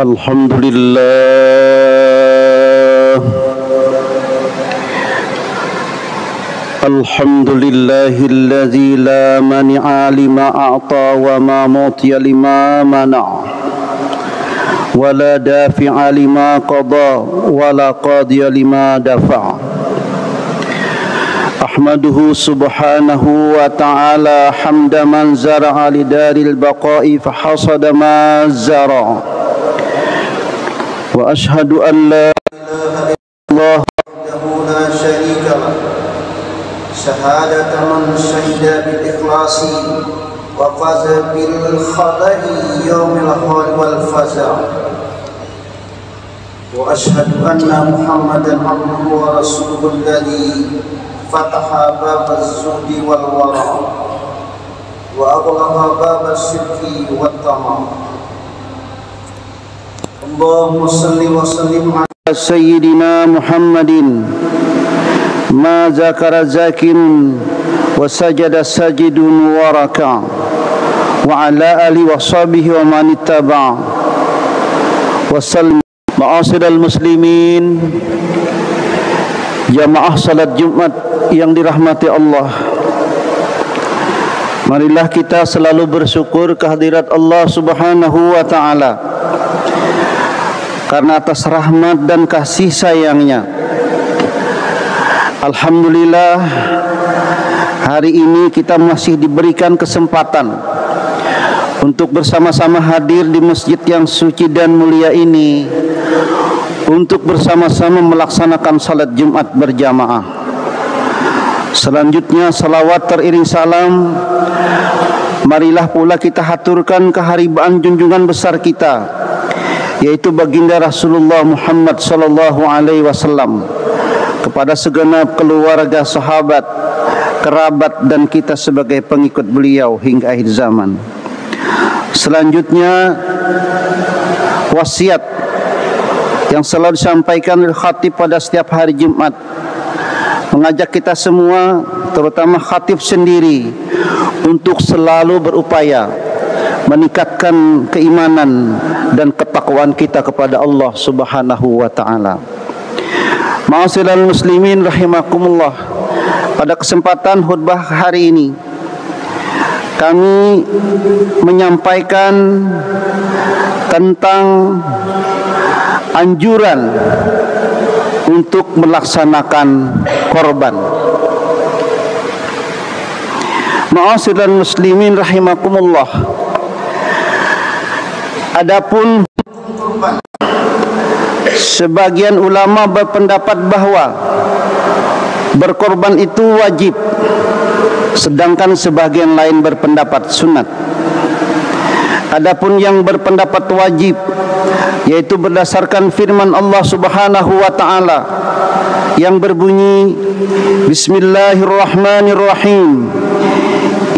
الحمد لله. الحمد لله الذي لا منع لما أعطى وما معطي لما منع. ولا دافع لما قضى ولا قاضي لما دفع. أحمده سبحانه وتعالى حمد من زرع لدار البقاء فحصد ما زرع. وأشهد أن لا إله إلا الله وحده لا شريك له. شهادة من شهد بالإخلاص وفاز بالخضع يوم الخول والفزع. وأشهد أن محمدا عبده ورسوله الذي فتح باب الزهد والورع وأغلق باب الشرك والطمع. اللهم صل وسلم على سيدنا محمد ما ذكر ذاكر وسجد ساجد وركع وعلى آله وصحبه ومن اتبع وسلم معاشر المسلمين jamaah salat Jumat yang dirahmati Allah Marilah kita selalu bersyukur kehadirat Allah Subhanahu wa taala karena atas rahmat dan kasih sayangnya Alhamdulillah hari ini kita masih diberikan kesempatan untuk bersama-sama hadir di masjid yang suci dan mulia ini untuk bersama-sama melaksanakan salat Jumat berjamaah. Selanjutnya salawat teriring salam marilah pula kita haturkan keharibaan junjungan besar kita yaitu baginda Rasulullah Muhammad sallallahu alaihi wasallam kepada segenap keluarga sahabat kerabat dan kita sebagai pengikut beliau hingga akhir zaman. Selanjutnya wasiat yang selalu disampaikan oleh khatib pada setiap hari Jumat mengajak kita semua terutama khatib sendiri untuk selalu berupaya meningkatkan keimanan dan ketakwaan kita kepada Allah Subhanahu wa taala. Ma'asyiral muslimin rahimakumullah. Pada kesempatan khutbah hari ini kami menyampaikan tentang anjuran untuk melaksanakan korban. Ma'asyiral muslimin rahimakumullah. Adapun sebagian ulama berpendapat bahawa berkorban itu wajib sedangkan sebagian lain berpendapat sunat. Adapun yang berpendapat wajib yaitu berdasarkan firman Allah Subhanahu wa taala yang berbunyi Bismillahirrahmanirrahim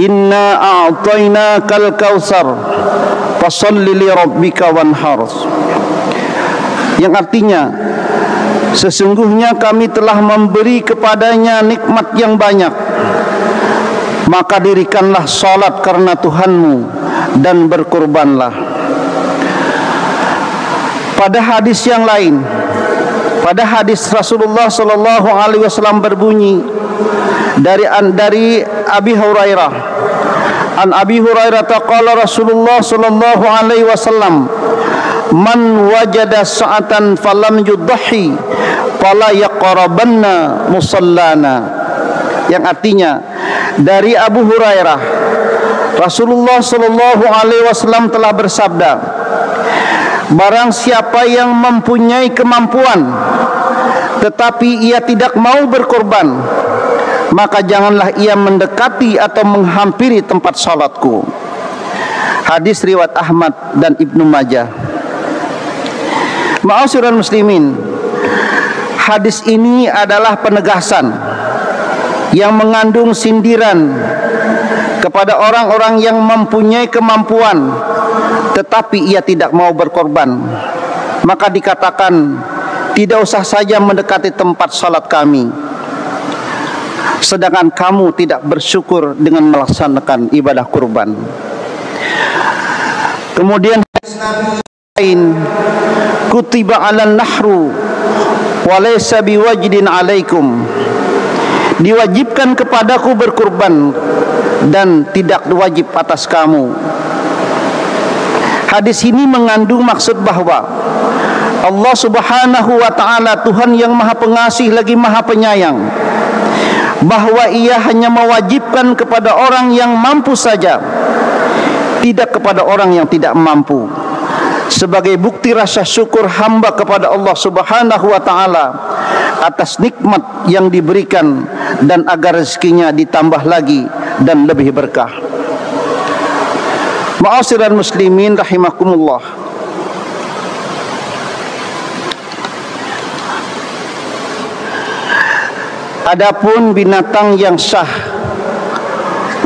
Inna a'tainakal kautsar fasalli li rabbika wanhar yang artinya sesungguhnya kami telah memberi kepadanya nikmat yang banyak maka dirikanlah salat karena Tuhanmu dan berkorbanlah. Pada hadis yang lain, pada hadis Rasulullah sallallahu alaihi wasallam berbunyi dari dari Abi Hurairah an Abi Hurairah taqala Rasulullah sallallahu alaihi wasallam man wajada sa'atan falam yudhi fala yaqrabanna musallana. Yang artinya dari Abu Hurairah Rasulullah sallallahu alaihi wasallam telah bersabda Barang siapa yang mempunyai kemampuan tetapi ia tidak mau berkorban maka janganlah ia mendekati atau menghampiri tempat salatku. Hadis riwayat Ahmad dan Ibnu Majah. Ma'asyiral muslimin Hadis ini adalah penegasan yang mengandung sindiran kepada orang-orang yang mempunyai kemampuan tetapi ia tidak mau berkorban. Maka dikatakan tidak usah saja mendekati tempat salat kami sedangkan kamu tidak bersyukur dengan melaksanakan ibadah kurban. Kemudian lain kutiba 'alan nahru wa laysa biwajidin 'alaikum. Diwajibkan kepadaku berkurban dan tidak wajib atas kamu. Hadis ini mengandung maksud bahwa Allah Subhanahu wa taala Tuhan yang Maha Pengasih lagi Maha Penyayang bahwa ia hanya mewajibkan kepada orang yang mampu saja tidak kepada orang yang tidak mampu sebagai bukti rasa syukur hamba kepada Allah Subhanahu wa taala atas nikmat yang diberikan dan agar rezekinya ditambah lagi dan lebih berkah. Ma'asyiral muslimin rahimakumullah. Adapun binatang yang sah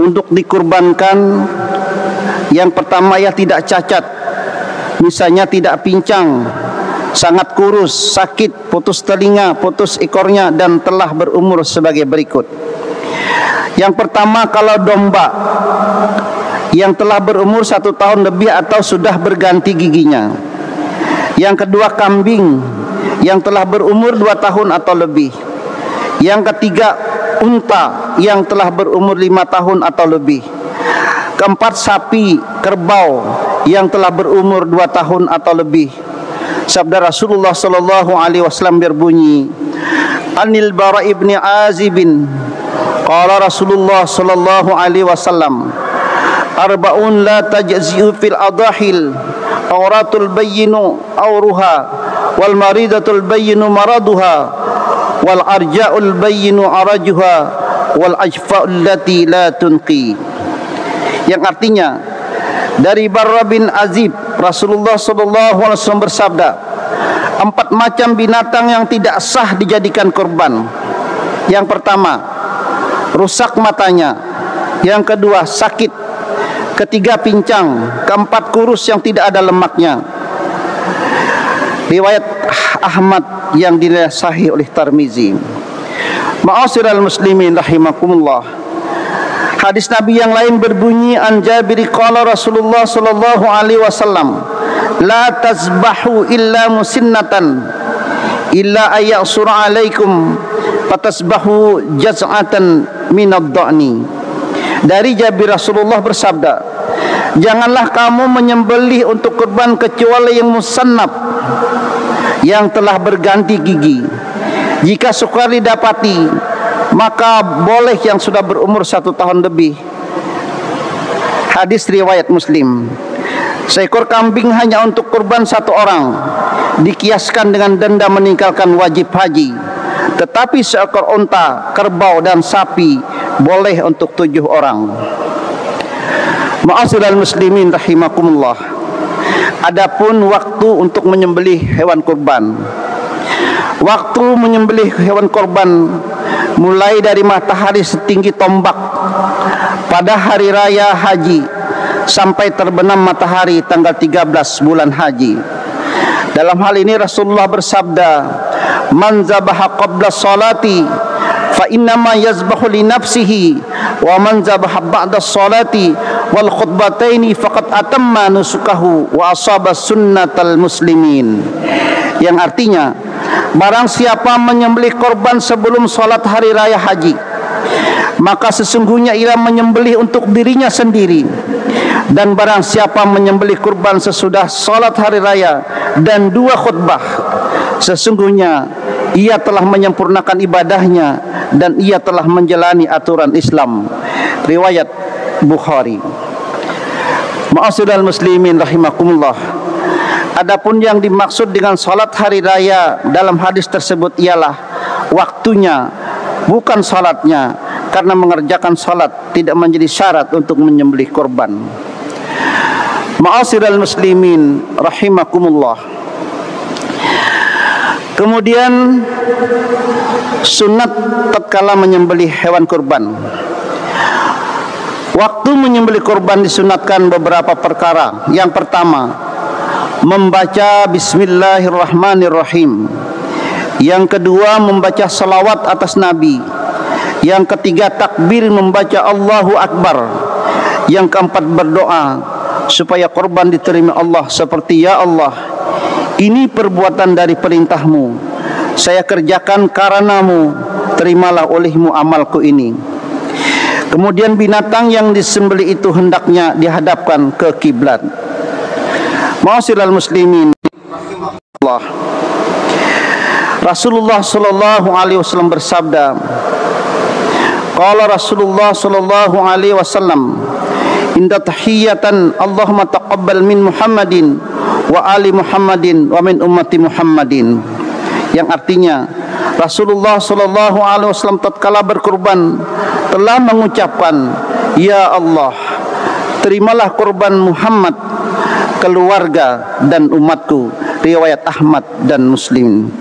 untuk dikurbankan yang pertama ya tidak cacat misalnya tidak pincang sangat kurus sakit putus telinga putus ekornya dan telah berumur sebagai berikut. Yang pertama kalau domba yang telah berumur satu tahun lebih atau sudah berganti giginya. Yang kedua kambing yang telah berumur dua tahun atau lebih yang ketiga, unta yang telah berumur lima tahun atau lebih. Keempat, sapi, kerbau yang telah berumur dua tahun atau lebih. Sabda Rasulullah sallallahu alaihi wasallam berbunyi, Anil Bara ibni Azibin Qala Rasulullah sallallahu alaihi wasallam Arba'un la tajzi'u fil adahil Auratul bayyinu awruha Wal maridatul bayyinu maraduha wal arja'ul bayyinu arajuha wal ajfa'ul lati la tunqi. Yang artinya dari Barra bin Azib Rasulullah sallallahu alaihi wasallam bersabda empat macam binatang yang tidak sah dijadikan korban. Yang pertama rusak matanya. Yang kedua sakit. Ketiga pincang. Keempat kurus yang tidak ada lemaknya. Riwayat Ahmad yang dinilai sahih oleh Tarmizi. Ma'asyiral muslimin rahimakumullah. Hadis Nabi yang lain berbunyi an Jabir qala Rasulullah sallallahu alaihi wasallam la tasbahu illa musinnatan illa ayaksura alaikum fatasbahu jaz'atan minad dhani dari Jabir Rasulullah bersabda janganlah kamu menyembelih untuk kurban kecuali yang musannab yang telah berganti gigi. Jika sukar didapati, maka boleh yang sudah berumur satu tahun lebih. Hadis riwayat Muslim. Seekor kambing hanya untuk kurban satu orang, dikiaskan dengan denda meninggalkan wajib haji. Tetapi seekor unta, kerbau dan sapi boleh untuk tujuh orang. Ma'asyiral muslimin rahimakumullah. Adapun waktu untuk menyembelih hewan kurban. Waktu menyembelih hewan kurban mulai dari matahari setinggi tombak pada hari raya haji sampai terbenam matahari tanggal 13 bulan haji. Dalam hal ini Rasulullah bersabda, "Man zabaha qabla salati fa inna ma yazbahu li nafsihi wa man zabaha ba'da salati wal khutbataini faqad atamma nusukahu wa asaba sunnatal muslimin. Yang artinya barang siapa menyembelih korban sebelum salat hari raya haji maka sesungguhnya ia menyembelih untuk dirinya sendiri. Dan barang siapa menyembelih kurban sesudah salat hari raya dan dua khutbah sesungguhnya ia telah menyempurnakan ibadahnya dan ia telah menjalani aturan Islam riwayat Bukhari Ma'asyiral muslimin rahimakumullah. Adapun yang dimaksud dengan salat hari raya dalam hadis tersebut ialah waktunya bukan salatnya karena mengerjakan salat tidak menjadi syarat untuk menyembelih korban. Ma'asyiral muslimin rahimakumullah. Kemudian sunat tatkala menyembelih hewan kurban. Waktu menyembelih kurban disunatkan beberapa perkara. Yang pertama, membaca bismillahirrahmanirrahim. Yang kedua, membaca salawat atas Nabi. Yang ketiga, takbir membaca Allahu Akbar. Yang keempat, berdoa supaya kurban diterima Allah seperti ya Allah Ini perbuatan dari perintahmu Saya kerjakan karenamu Terimalah olehmu amalku ini Kemudian binatang yang disembeli itu hendaknya dihadapkan ke kiblat. Ma'asyiral muslimin Allah. Rasulullah sallallahu alaihi wasallam bersabda Qala Rasulullah sallallahu alaihi wasallam inda tahiyatan Allahumma taqabbal min Muhammadin wa ali Muhammadin wa min ummati Muhammadin. Yang artinya Rasulullah sallallahu alaihi wasallam tatkala berkurban telah mengucapkan ya Allah terimalah kurban Muhammad keluarga dan umatku riwayat Ahmad dan Muslim.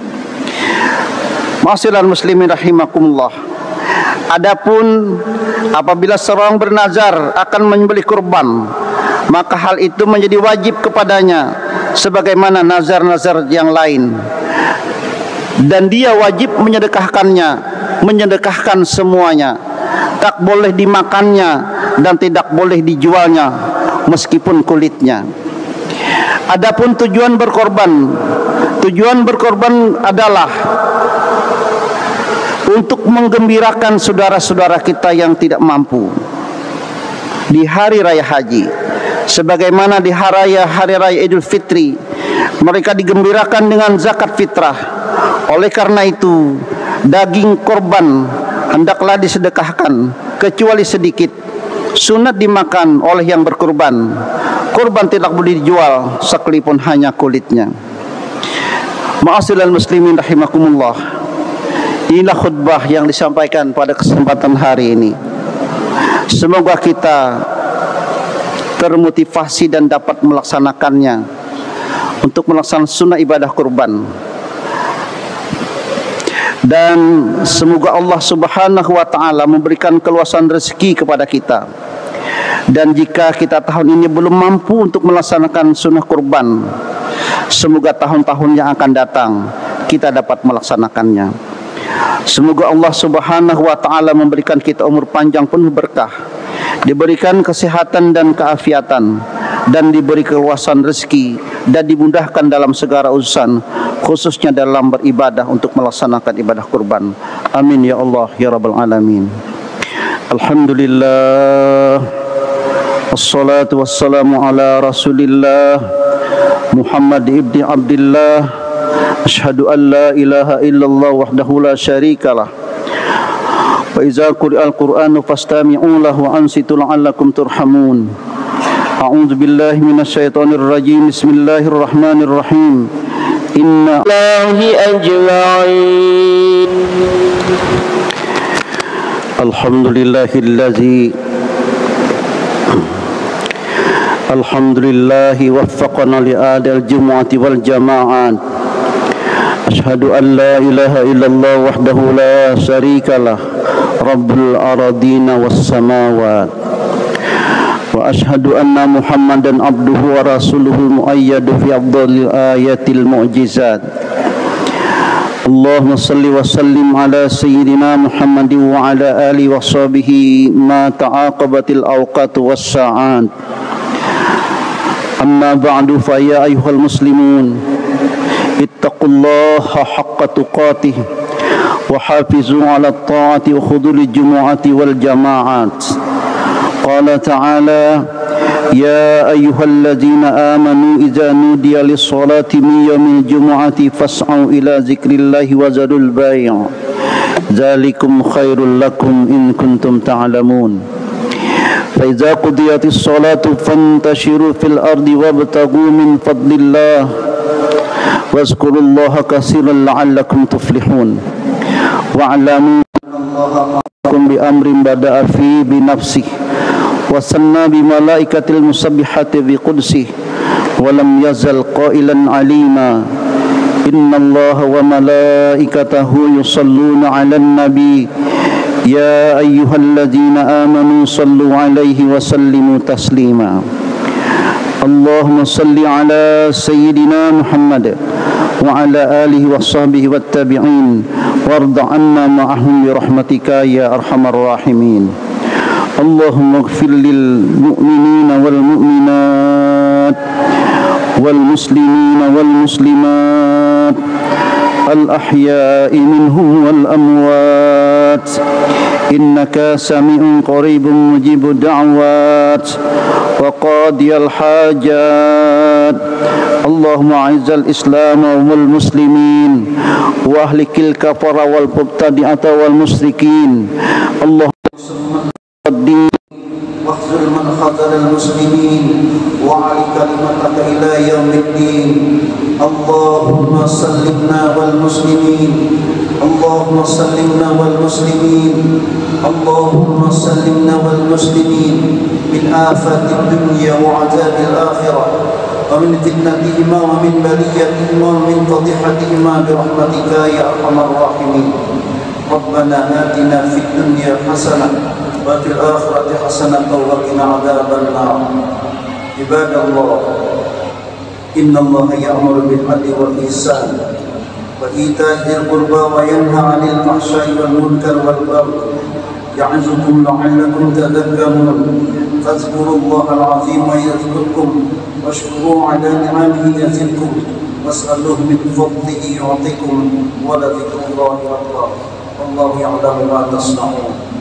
Ma'asyiral muslimin rahimakumullah. Adapun apabila seorang bernazar akan menyembelih kurban maka hal itu menjadi wajib kepadanya sebagaimana nazar-nazar yang lain. Dan dia wajib menyedekahkannya menyedekahkan semuanya. Tak boleh dimakannya dan tidak boleh dijualnya meskipun kulitnya. Adapun tujuan berkorban tujuan berkorban adalah untuk menggembirakan saudara-saudara kita yang tidak mampu di hari raya haji. Sebagaimana di hari raya, hari raya Idul Fitri mereka digembirakan dengan zakat fitrah. Oleh karena itu daging korban hendaklah disedekahkan kecuali sedikit. Sunat dimakan oleh yang berkorban. Korban tidak boleh dijual sekalipun hanya kulitnya. Ma'asyiral muslimin rahimakumullah. Inilah khutbah yang disampaikan pada kesempatan hari ini. Semoga kita termotivasi dan dapat melaksanakannya untuk melaksanakan sunnah ibadah kurban. Dan semoga Allah Subhanahu wa taala memberikan keluasan rezeki kepada kita. Dan jika kita tahun ini belum mampu untuk melaksanakan sunnah kurban, semoga tahun-tahun yang akan datang kita dapat melaksanakannya. Semoga Allah Subhanahu wa taala memberikan kita umur panjang penuh berkah, diberikan kesehatan dan keafiatan dan diberi keluasan rezeki dan dimudahkan dalam segala urusan khususnya dalam beribadah untuk melaksanakan ibadah kurban. Amin ya Allah ya rabbal alamin. Alhamdulillah. Wassalatu wassalamu ala Rasulillah Muhammad ibni Abdullah أشهد أن لا إله إلا الله وحده لا شريك له. وإذا قرئ القرآن فاستمعوا له وأنصتوا لعلكم ترحمون. أعوذ بالله من الشيطان الرجيم. بسم الله الرحمن الرحيم. إن الله أجمعين. الحمد لله الذي الحمد لله وفقنا لآل الجمعة والجماعات. أشهد أن لا إله إلا الله وحده لا شريك له رب الأراضين والسماوات. وأشهد أن محمدا عبده ورسوله المؤيد في أفضل الآيات المعجزات. اللهم صل وسلم على سيدنا محمد وعلى آله وصحبه ما تعاقبت الأوقات والساعات. أما بعد فيا أيها المسلمون اتقوا الله حق تقاته وحافظوا على الطاعة وخذوا للجمعة والجماعات. قال تعالى يا أيها الذين آمنوا إذا نودي للصلاة من يوم الجمعة فاسعوا إلى ذكر الله وذروا البيع. ذلكم خير لكم إن كنتم تعلمون. فإذا قضيت الصلاة فانتشروا في الأرض وابتغوا من فضل الله. واذكروا الله كثيرا لعلكم تفلحون. واعلموا الله بأمر بدأ فيه بنفسه وسنى بملائكة المسبحة بقدسه ولم يزل قائلا عليما. إن الله وملائكته يصلون على النبي. يا أيها الذين آمنوا صلوا عليه وسلموا تسليما. اللهم صل على سيدنا محمد وعلى آله وصحبه والتابعين وارض عنا معهم برحمتك يا أرحم الراحمين. اللهم اغفر للمؤمنين والمؤمنات والمسلمين والمسلمات الأحياء منهم والأموات. إنك سميع قريب مجيب الدعوات وقاضي الحاجات. اللهم أعز الإسلام والمسلمين وأهلك الكفر والمبتدعة والمشركين. اللهم الدين واخذل من خذل المسلمين وعلي كلمتك إلى يوم الدين. اللهم سلمنا والمسلمين. اللهم سلمنا والمسلمين. اللهم سلمنا والمسلمين. من آفات الدنيا وعذاب الآخرة. ومن فتنتهما ومن بليتهما ومن فضيحتهما برحمتك يا أرحم الراحمين. ربنا آتنا في الدنيا حسنة وفي الآخرة حسنة وقنا عذاب النار. عباد الله إن الله يأمر بالعدل والإحسان وإيتاء ذي القربى وينهى عن الفحشاء والمنكر والبغي يعظكم لعلكم تذكرون فاذكروا الله العظيم يذكركم واشكروه على نعمه يزدكم واسألوه من فضله يعطيكم ولذكر الله أكبر والله يعلم ما تصنعون